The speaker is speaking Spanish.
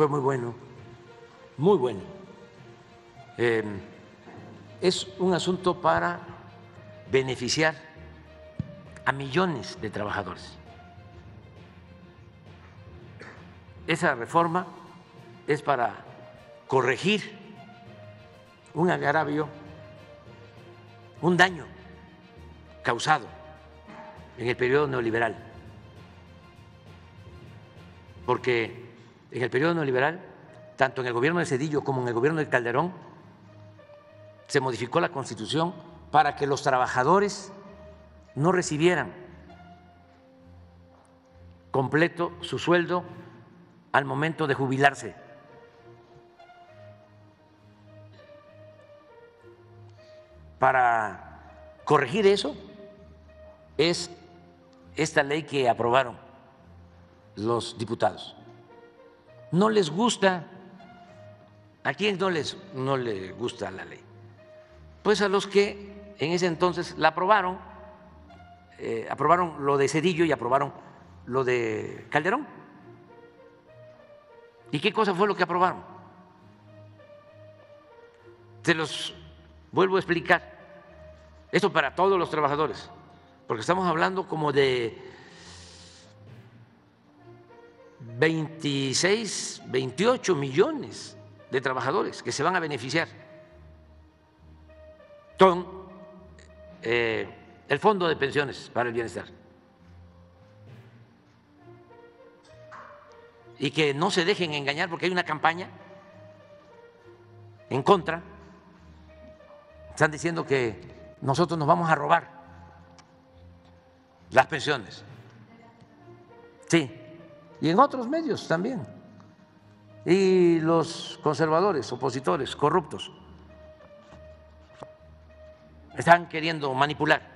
fue muy bueno, muy bueno. Eh, es un asunto para beneficiar a millones de trabajadores. Esa reforma es para corregir un agravio, un daño causado en el periodo neoliberal. Porque en el periodo neoliberal, tanto en el gobierno de Cedillo como en el gobierno de Calderón, se modificó la Constitución para que los trabajadores no recibieran completo su sueldo al momento de jubilarse. Para corregir eso es esta ley que aprobaron los diputados. No les gusta, ¿a quién no les no le gusta la ley? Pues a los que en ese entonces la aprobaron, eh, aprobaron lo de Cedillo y aprobaron lo de Calderón. ¿Y qué cosa fue lo que aprobaron? Se los vuelvo a explicar. Esto para todos los trabajadores, porque estamos hablando como de 26, 28 millones de trabajadores que se van a beneficiar con eh, el Fondo de Pensiones para el Bienestar. Y que no se dejen engañar porque hay una campaña en contra. Están diciendo que nosotros nos vamos a robar las pensiones. Sí, y en otros medios también. Y los conservadores, opositores, corruptos, están queriendo manipular